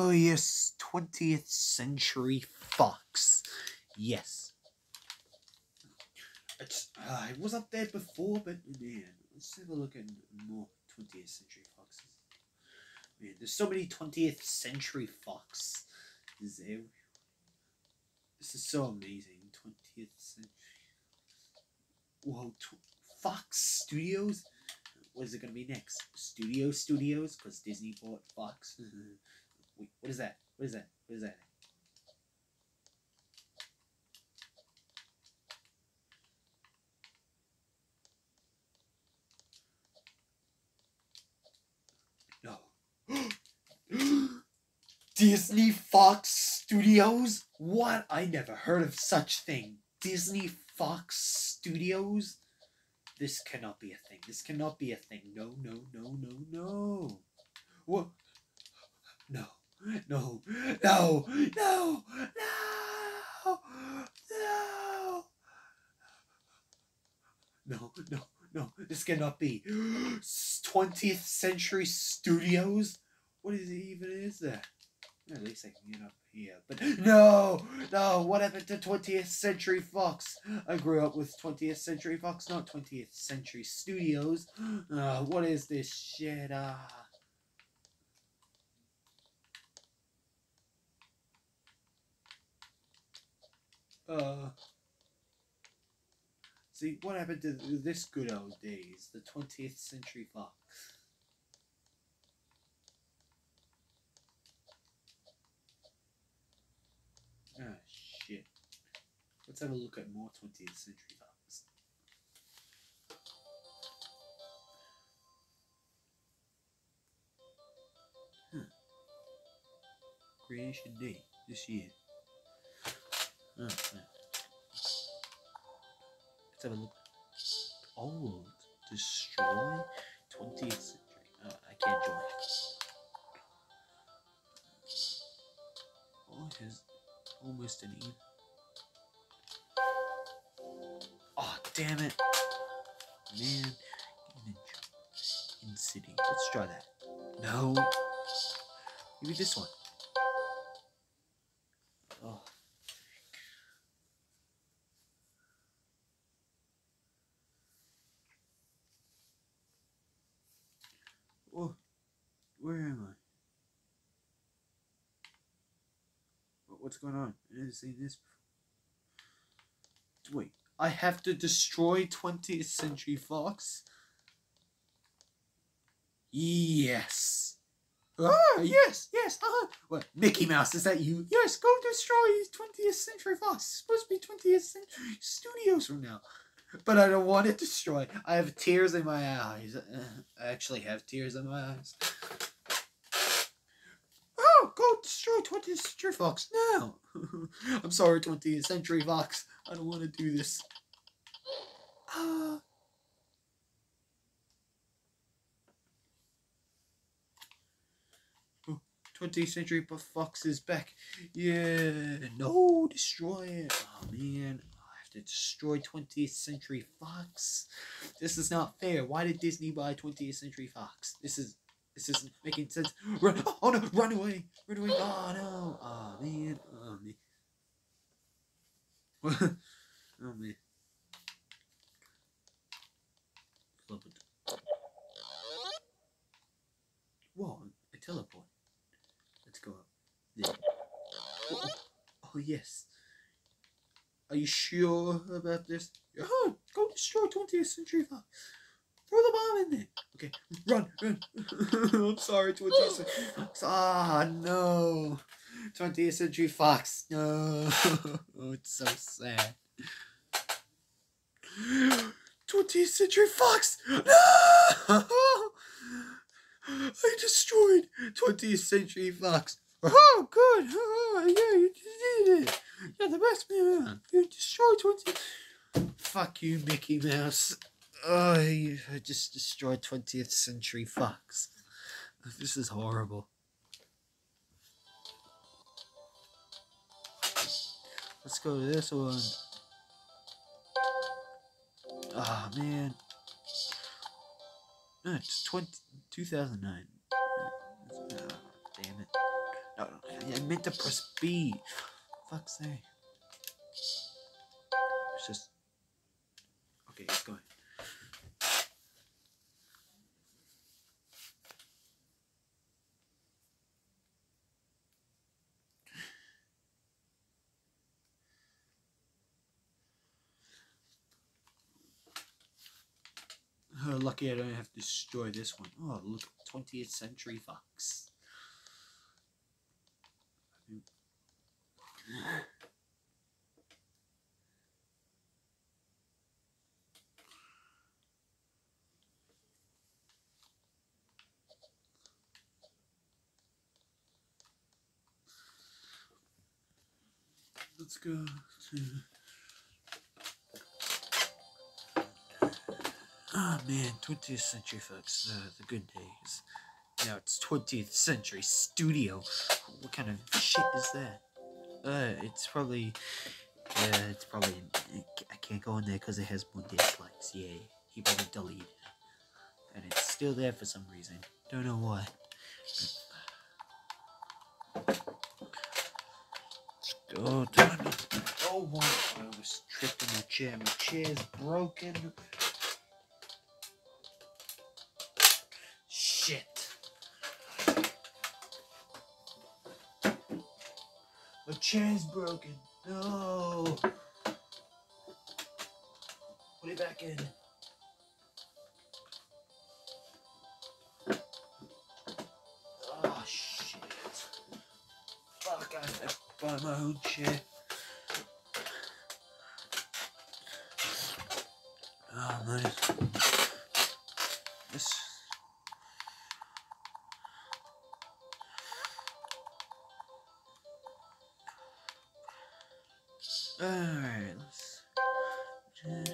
Oh yes, 20th Century Fox. Yes. It's, uh, I was up there before, but man, let's have a look at more 20th Century Foxes. Man, there's so many 20th Century Fox. Is there? This is so amazing. 20th Century. Whoa, Fox Studios? What is it going to be next? Studio Studios? Because Disney bought Fox. Wait, what is that? What is that? What is that? No. Disney Fox Studios? What? I never heard of such thing. Disney Fox Studios? This cannot be a thing. This cannot be a thing. No, no, no, no, no. What? No, no, no, no, no, no. No, no. This cannot be. 20th Century Studios? What is it even is that? At least I can get up here. But no, no. What happened to 20th Century Fox? I grew up with 20th Century Fox, not 20th Century Studios. Uh, what is this shit? Ah. Uh. See, what happened to this good old days? The 20th Century Fox. Ah, shit. Let's have a look at more 20th Century Fox. Creation Day this year. Oh. Let's have a look. Old. Destroy 20th century. Oh, I can't join. Oh, it has almost an E. Oh, damn it. Man. In city. Let's try that. No. Maybe this one. Oh, where am I? What- What's going on? I didn't see this before. Wait, I have to destroy 20th Century Fox? Yes. Ah, yes, yes. Uh-huh. What, Mickey Mouse, is that you? Yes, go destroy 20th Century Fox. It's supposed to be 20th Century Studios from now. But I don't want it destroyed. I have tears in my eyes. Uh, I actually have tears in my eyes. Oh, go destroy 20th Century Fox now. I'm sorry, 20th Century Fox. I don't want to do this. Ah. 20th Century Fox is back. Yeah. No, destroy it. Oh, man. To destroy 20th Century Fox. This is not fair. Why did Disney buy 20th Century Fox? This is this isn't making sense. Run! Oh no! Run away! Run away! Oh no! Oh man! Oh man! oh man! Flip it. Whoa! A teleport. Let's go up there. Oh, oh yes. Are you sure about this? Oh, go destroy 20th Century Fox. Throw the bomb in there. Okay, run, run. I'm sorry, 20th Century Fox. Ah, no. 20th Century Fox. No. oh, it's so sad. 20th Century Fox. No. I destroyed 20th Century Fox. Oh, good. Oh, yeah, you did it. You're the best man. You destroyed 20. Fuck you, Mickey Mouse. Oh, you just destroyed 20th Century Fox. This is horrible. Let's go to this one. Ah, man. No, it's 20, 2009. Oh, damn it. No, I meant to press B. Fuck's sake. It's just. Okay, it's going. Lucky I don't have to destroy this one. Oh, look, 20th Century Fox. Let's go to. Oh man, 20th Century Fox, uh, the good days. Now it's 20th century studio. What kind of shit is that? Uh, it's probably, uh, it's probably, I can't go in there because it has more dislikes. Yeah, he probably deleted it. And it's still there for some reason. Don't know why. Go time. Oh, one. I was tripping my chair. My chair's broken. Shit. My chair's broken. No. Put it back in. Oh shit. Fuck, I have to buy my own chair. Oh man. This Alright, let's just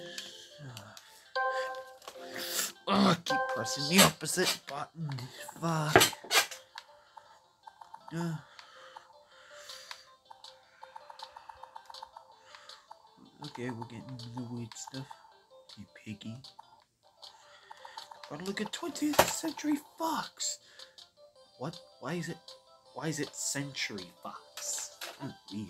oh, I keep pressing the opposite button. Fuck. Uh. Okay, we're getting into the weird stuff. You piggy. But look at 20th Century Fox. What? Why is it? Why is it Century Fox? Weird.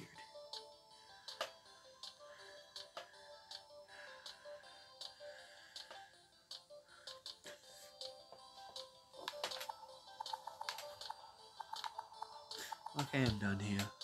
I'm done here.